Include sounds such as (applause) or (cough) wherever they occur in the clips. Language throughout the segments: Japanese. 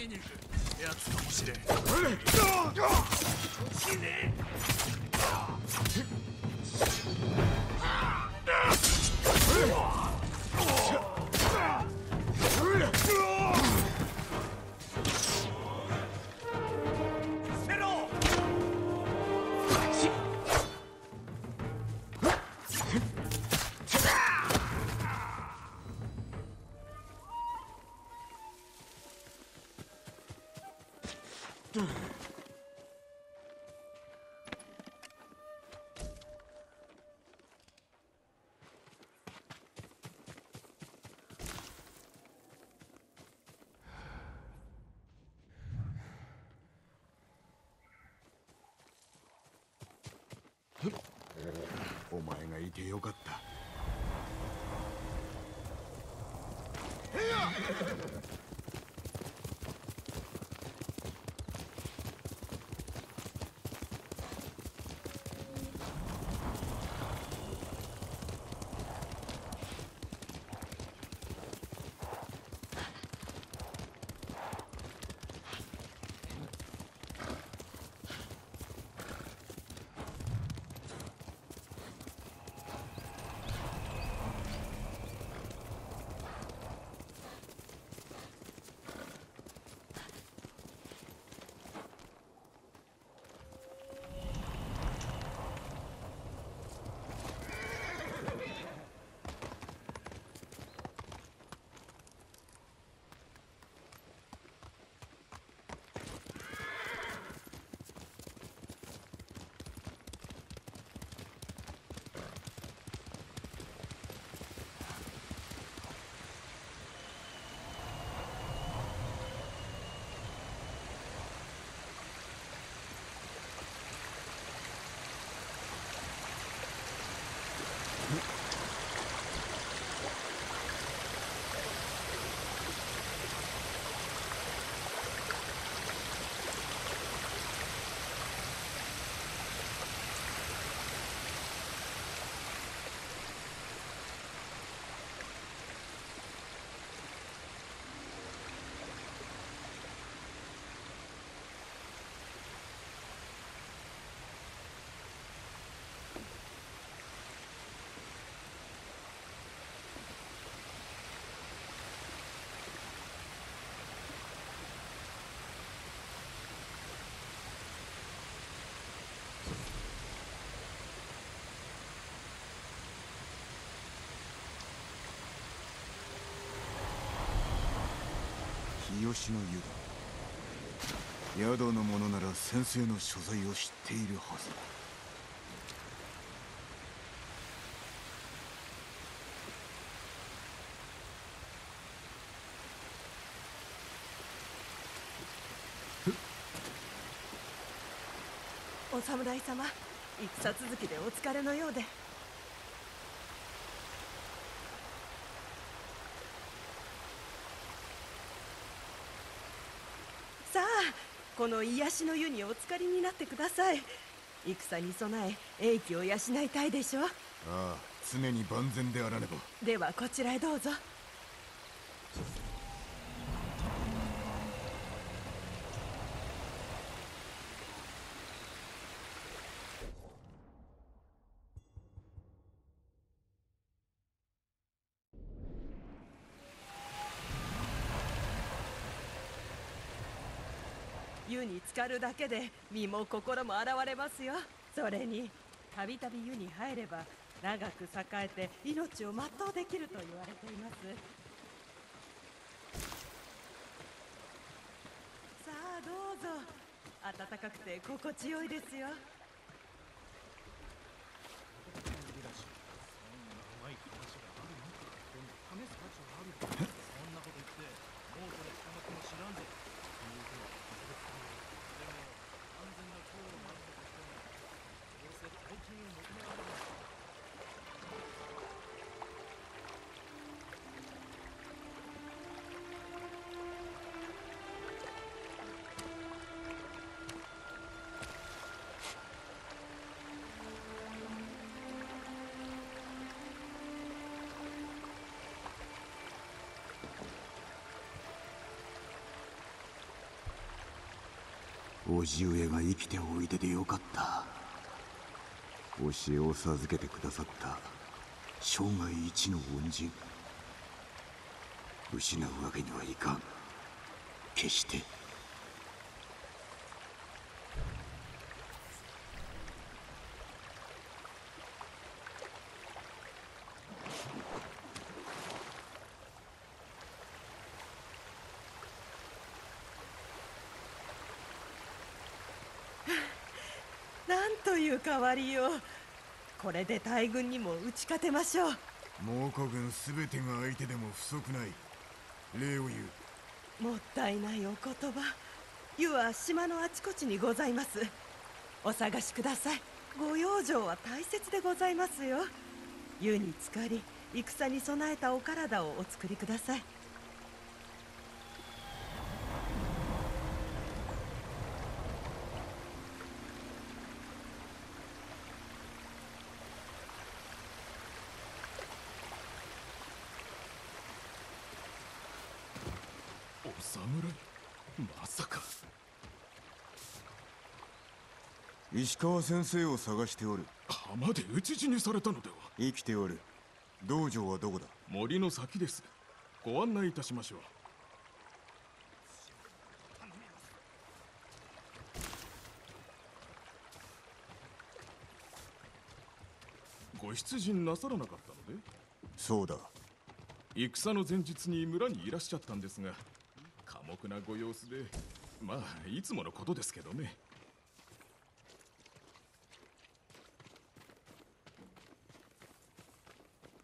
見に行くやつかもしれん。死ねお前がいてよかった。日吉の湯だ。宿の者なら先生の所在を知っているはずだ。お侍様戦続きでお疲れのようでさあこの癒しの湯にお浸かりになってください。戦に備え英気を養いたいでしょああ常に万全であらねば。ではこちらへどうぞつかるだけで身も心も現れますよ。それにたびたび湯に入れば長く栄えて命を全うできると言われています。さあどうぞ。暖かくて心地よいですよ。長い叔父上が生きておいででよかった。教えを授けてくださった。生涯一の恩人。失うわけにはいかん。決してという変わりようこれで大軍にも打ち勝てましょう。猛虎軍全てが相手でも不足ない。礼を言う。もったいないお言葉。湯は島のあちこちにございます。お探しください。ご養生は大切でございますよ。湯に浸かり戦に備えたお体をお作りくださいお侍まさか石川先生を探しておる。浜で討ち死にされたのでは。生きておる。道場はどこだ？森の先です。ご案内いたしましょう。ご出陣なさらなかったので？そうだ。戦の前日に村にいらっしゃったんですが寡黙なご様子でまあいつものことですけどね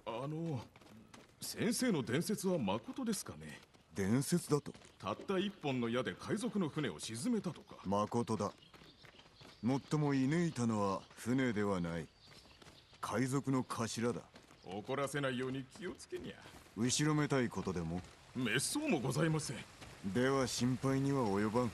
あの先生の伝説はまことですかね？伝説だと。たった一本の矢で海賊の船を沈めたとか。誠だ。もっとも射抜いたのは船ではない。海賊の頭だ。怒らせないように気をつけにゃ。後ろめたいことでも。滅相もございません。では心配には及ばん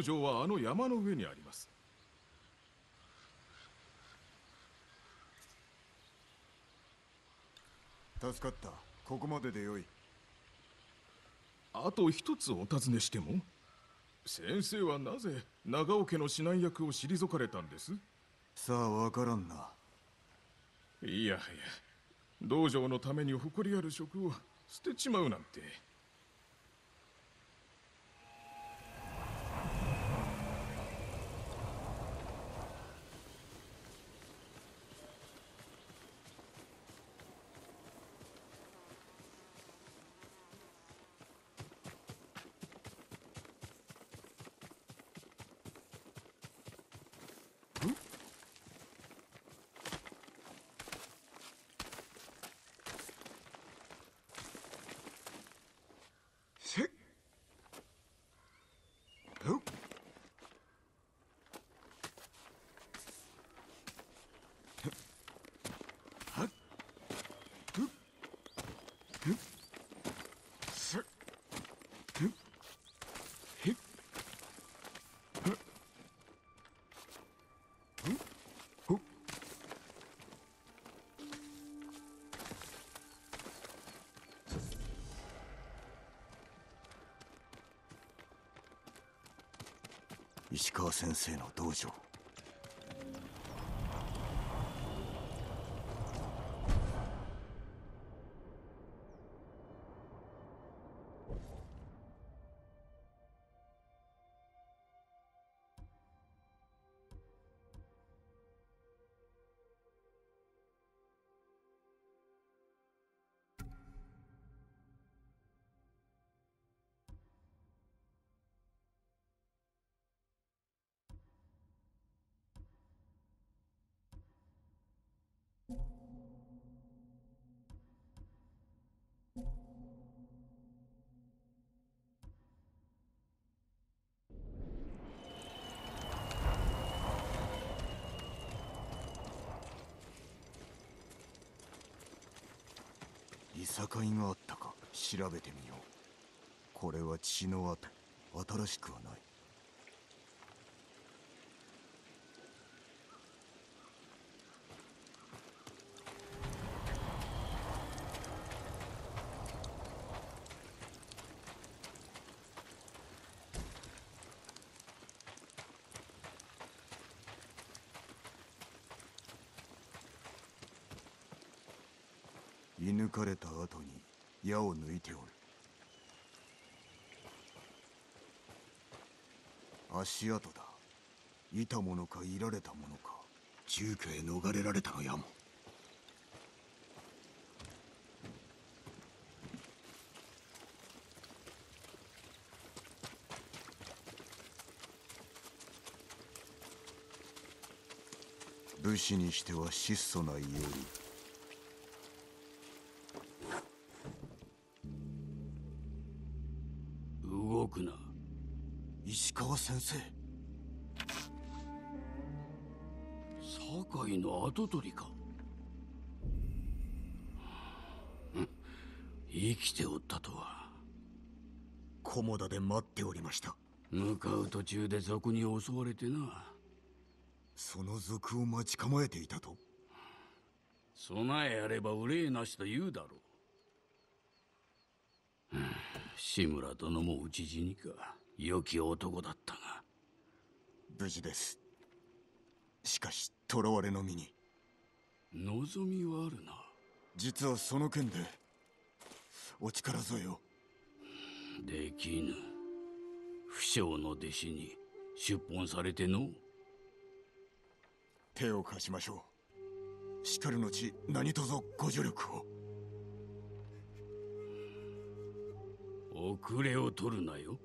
道場はあの山の上にあります。助かった。ここまででよい。あと一つお尋ねしても先生はなぜ長尾家の指南役を退かれたんです？さあわからんな。いやはや道場のために誇りある職を捨てちまうなんてせっふっはっふっふっせっふっへっふっふっほっ石川先生の道場。があったか調べてみよう。これは血の跡。新しくはない射抜かれた後に矢を抜いておる足跡だいたものかいられたものか。住居へ逃れられたのやも。武士にしては質素な家り酒井の跡取りか。生きておったとは。菰田で待っておりました。向かう途中で賊に襲われてな。その賊を待ち構えていたと。備えあれば憂いなしと言うだろう。志村殿も討ち死にか。良き男だったが。無事です。しかし囚われの身に。望みはあるな。実はその件でお力添えを。できぬ。不肖の弟子に出奔されての。手を貸しましょう。しかる後何卒ご助力を。遅れを取るなよ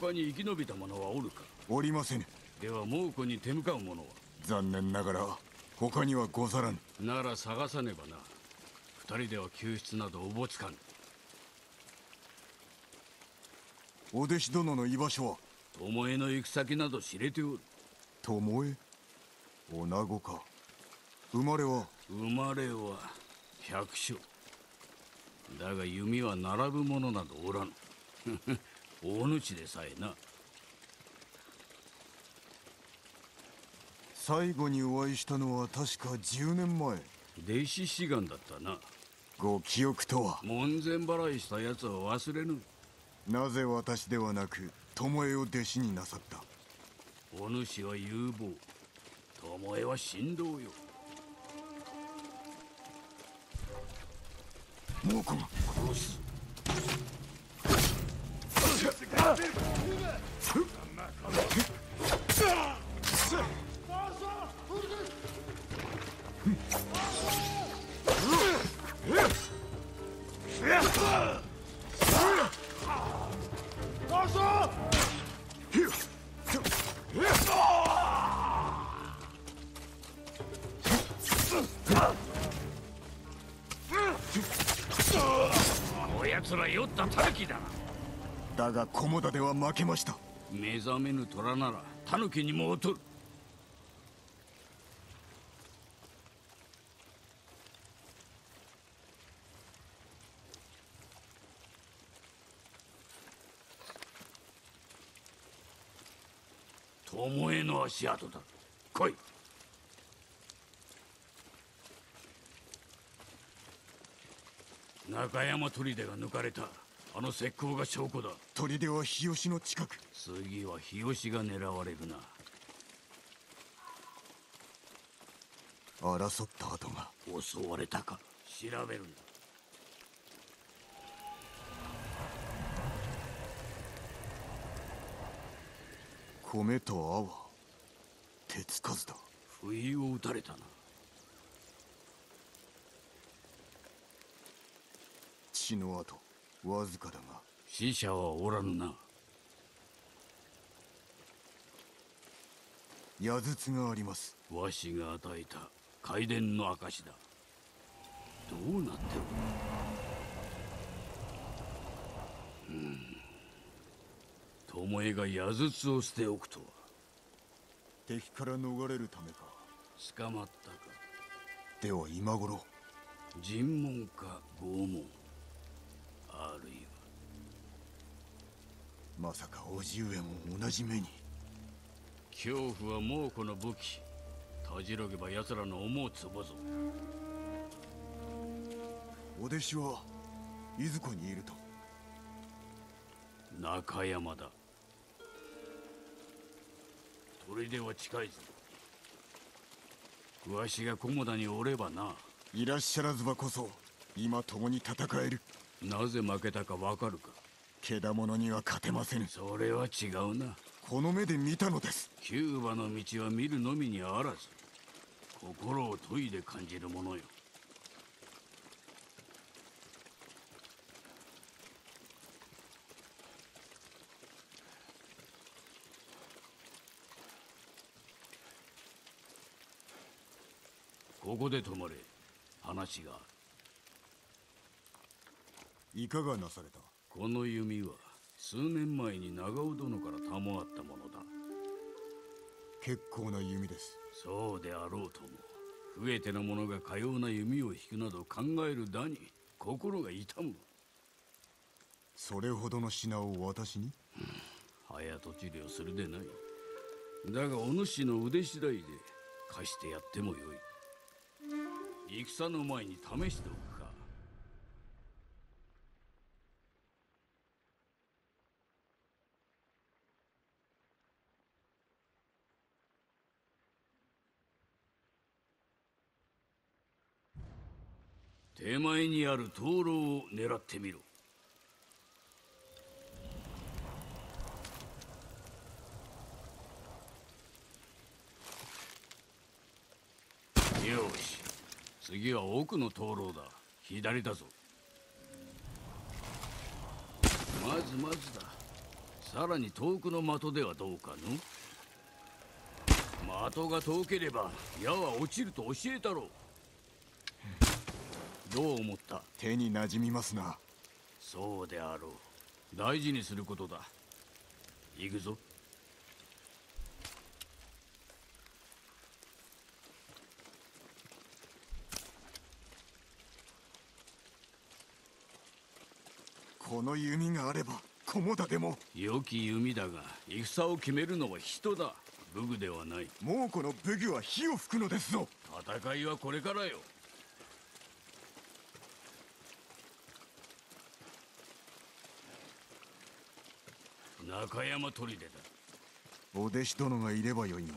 他に生き延びた者はおるか？おりませぬ。では猛虎に手向かう者は？残念ながら他にはござらぬなら探さねばな。二人では救出などおぼつかぬ。お弟子殿の居場所は？巴の行く先など知れておる。巴？女子か。生まれは？生まれは百姓。だが弓は並ぶ者などおらぬ大主でさえな。最後にお会いしたのは確か10年前。弟子志願だったな。ご記憶とは？門前払いした奴は忘れぬ。なぜ私ではなく巴を弟子になさった？お主は有望。巴は神道よ。猛虎。が殺すお奴ら酔ったタヌキだ。なだが菰田では負けました。目覚めぬ虎ならタヌキにも劣る。巴の足跡だ。来い。中山砦が抜かれた。あの石膏が証拠だ。砦は日吉の近く。次は日吉が狙われるな。争った跡が。襲われたか。調べるんだ米と泡。手つかずだ。不意を打たれたな。血の跡わずかだが。死者はおらぬな。矢筒があります。わしが与えた回伝の証だ。どうなってる？うん。巴が矢筒を捨ておくとは。敵から逃れるためか。捕まったか。では今頃。尋問か拷問あるいは。まさか叔父上も同じ目に。恐怖は猛虎の武器。たじろげば奴らの思うつぼぞ。お弟子はいずこにいると。中山だ。砦は近いぞ。わしが菰田におればな。いらっしゃらずばこそ今共に戦えるなぜ負けたかわかるか？けだものには勝てませぬ。それは違うな。この目で見たのです。キューバの道は見るのみにあらず心を研いで感じるものよ。ここで止まれ。話が。あるいかがなされた？この弓は数年前に長尾殿から賜ったものだ。結構な弓です。そうであろうとも増えての者がかような弓を引くなど考えるだに心が痛む。それほどの品を私に？早とちりをするでない。だがお主の腕次第で貸してやってもよい。戦の前に試しておくか手前にある灯籠を狙ってみろ。よし次は奥の灯籠だ。左だぞ。まずまずだ。さらに遠くの的ではどうかの？的が遠ければ矢は落ちると教えたろう。どう思った？手に馴染みますな。そうであろう。大事にすることだ。行くぞ。この弓があれば菰田でも。良き弓だが戦を決めるのは人だ。武具ではない。猛虎の武具は火を吹くのですぞ。戦いはこれからよ中山砦だ。お弟子殿がいればよいが。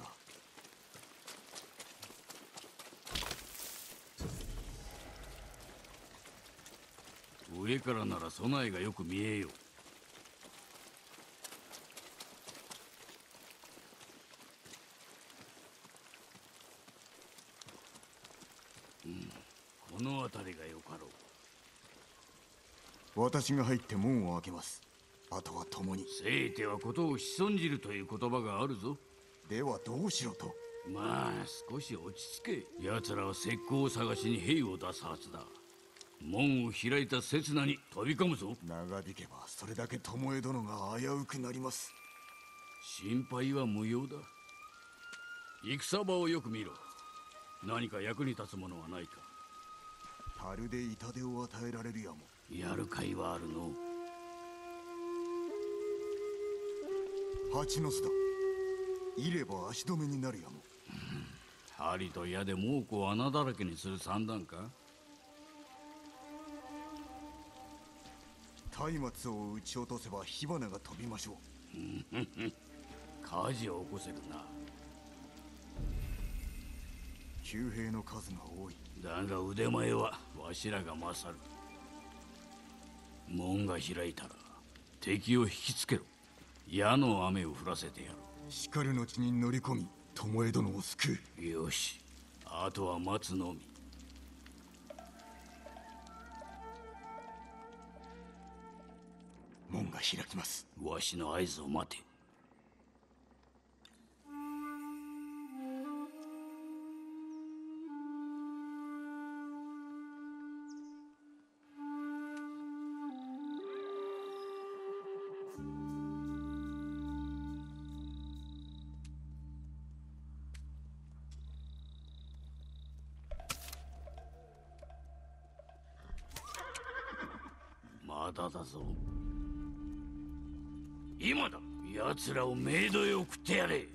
上からなら備えがよく見えよう。うんこの辺りがよかろう。私が入って門を開けますあとは共に。せいてはことを潜んじるという言葉があるぞ。ではどうしろと。まあ少し落ち着け。奴らは石膏を探しに兵を出すはずだ。門を開いた刹那に飛び込むぞ。長引けばそれだけ巴殿が危うくなります。心配は無用だ。戦場をよく見ろ。何か役に立つものはないか。樽で痛手を与えられるやも。やる甲斐はあるの蜂の巣だ。いれば足止めになるやも。針と矢で猛虎を穴だらけにする算段か？松明を撃ち落とせば火花が飛びましょう。火事を起こせるな。旧兵の数が多い。だが腕前はわしらが勝る。門が開いたら敵を引きつけろ矢の雨を降らせてやる。しかるの地に乗り込み巴殿を救う。よし。あとは待つのみ。門が開きます。わしの合図を待てだぞ。今だ。奴らをメイドへ送ってやれ。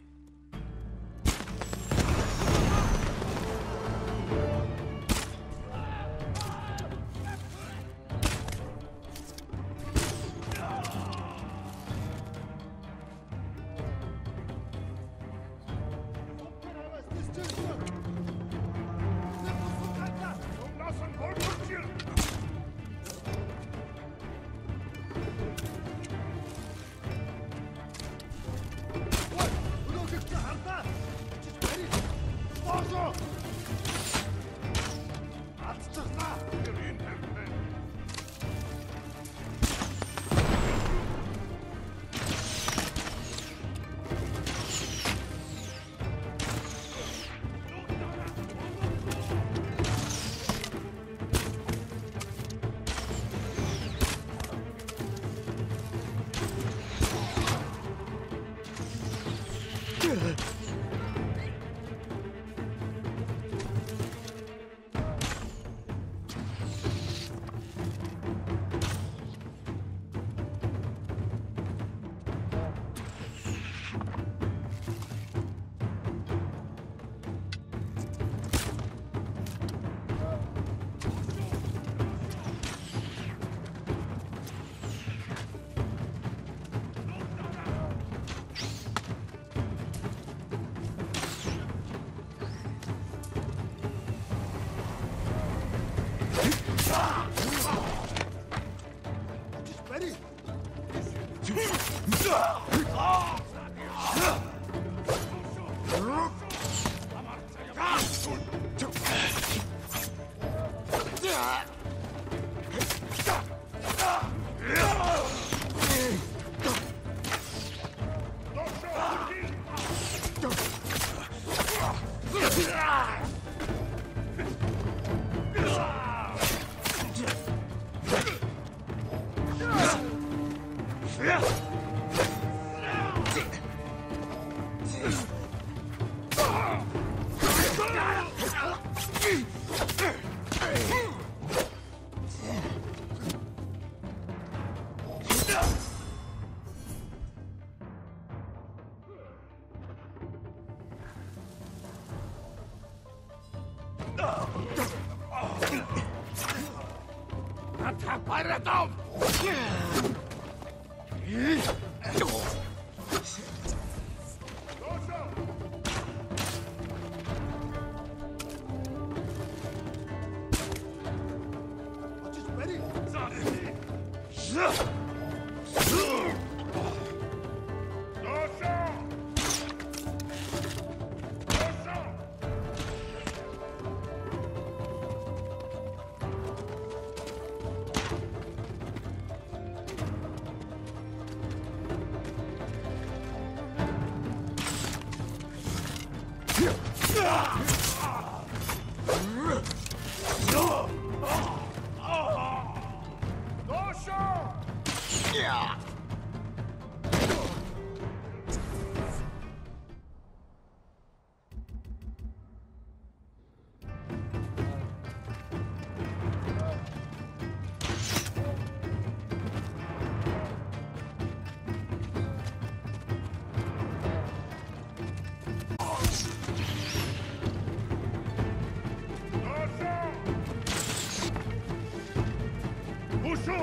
啊。啊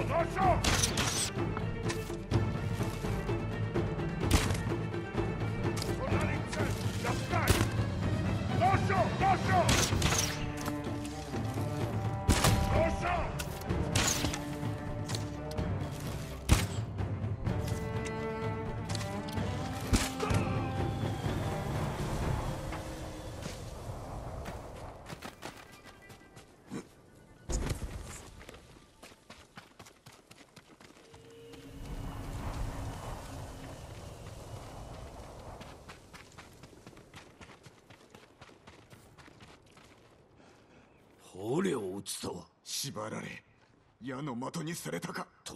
捕矢の的にされたか。巴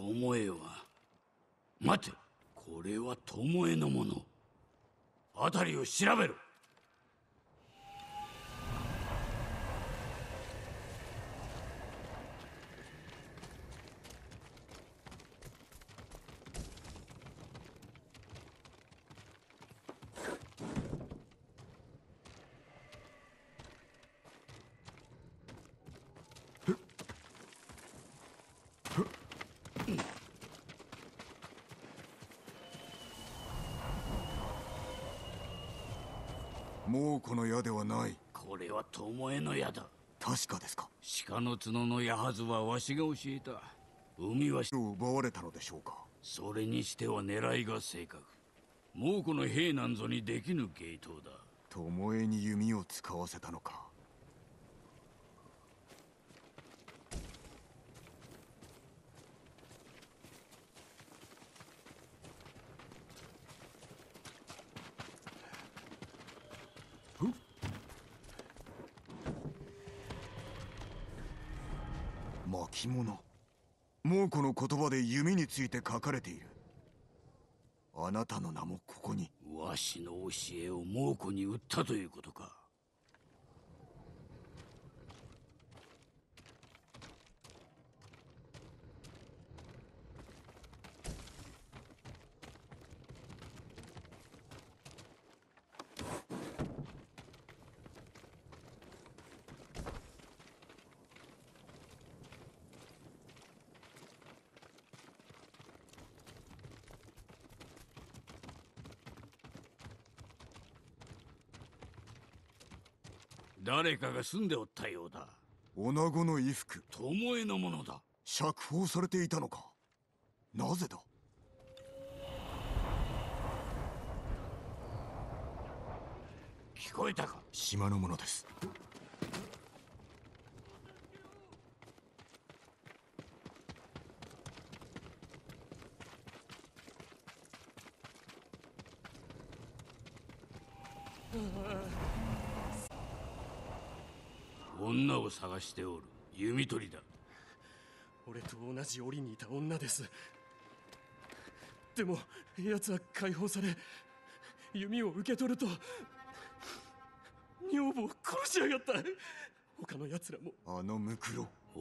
は待て。これは巴のもの。辺りを調べろもうこの矢ではない。これは巴の矢だ。確かですか。鹿の角の矢はずはわしが教えた。海はを奪われたのでしょうか。それにしては狙いが正確。猛虎の兵なんぞにできぬ芸当だ。巴に弓を使わせたのか巻物。猛虎の言葉で弓について書かれている。あなたの名もここに。わしの教えを猛虎に売ったということか。誰かが住んでおったようだ。女子の衣服。巴のものだ。釈放されていたのか。なぜだ？聞こえたか？島のものです (laughs) 女を探しておる。弓取りだ。俺と同じ檻にいた女です。でも奴は解放され弓を受け取ると女房を殺しやがった。他の奴らも。あのムクロ。己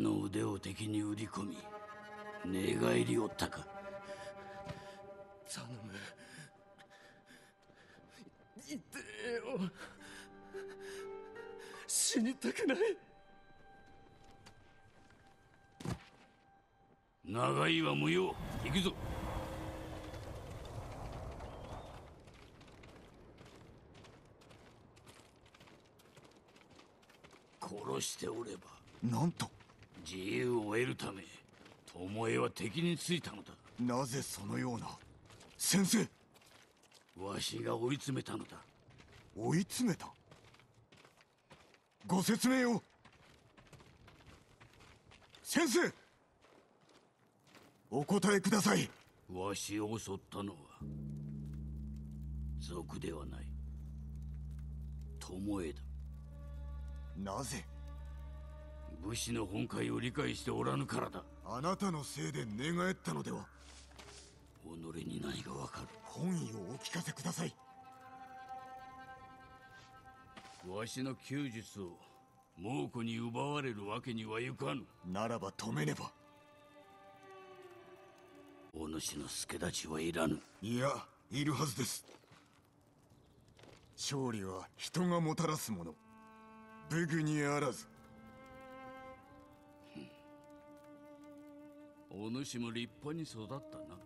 の腕を敵に売り込み寝返りおったか。頼む。痛えよ。死にたくない。長いは無用。行くぞ。殺しておればなんと。自由を得るため巴は敵についたのだ。なぜそのような？先生。わしが追い詰めたのだ。追い詰めた？ご説明を。先生。お答えください。わしを襲ったのは賊ではない。巴だ。なぜ。武士の本懐を理解しておらぬからだ。あなたのせいで寝返ったのでは。己に何がわかる。本意をお聞かせくださいわしの弓術を猛虎に奪われるわけにはいかぬ。ならば止めねば。お主の助太刀はいらぬ。いやいるはずです。勝利は人がもたらすもの。武具にあらず。お主も立派に育ったな。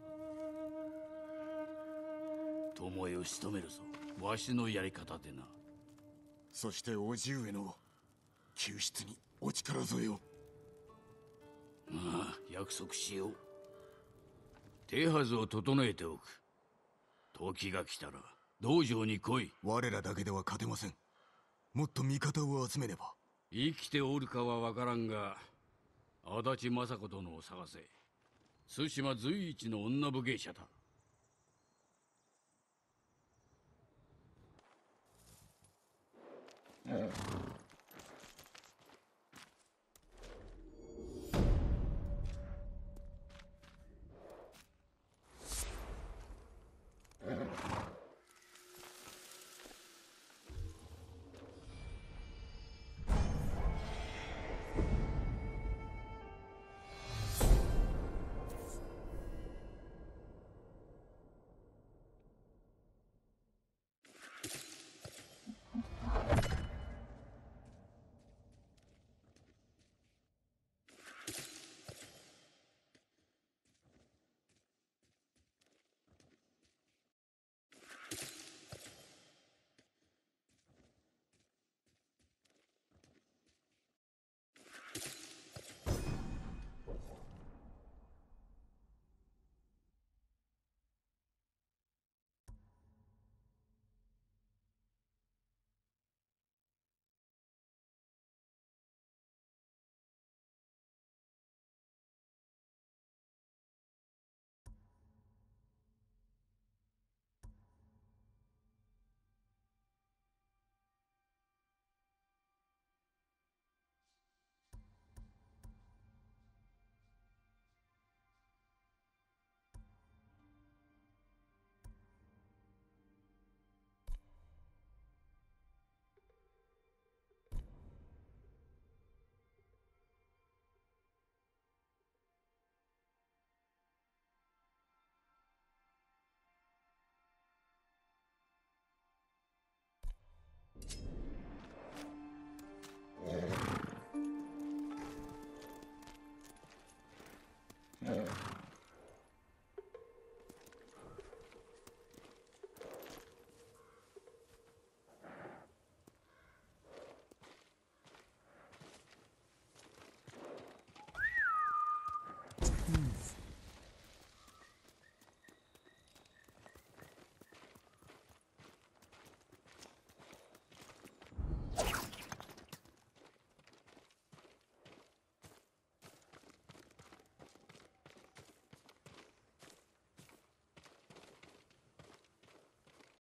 巴を仕留めるぞ。わしのやり方でなそして叔父上の救出にお力添えを。まあ約束しよう。手はずを整えておく。時が来たら道場に来い。我らだけでは勝てません。もっと味方を集めねば。生きておるかは分からんが足立政子殿を探せ。対馬随一の女武芸者だ Uh.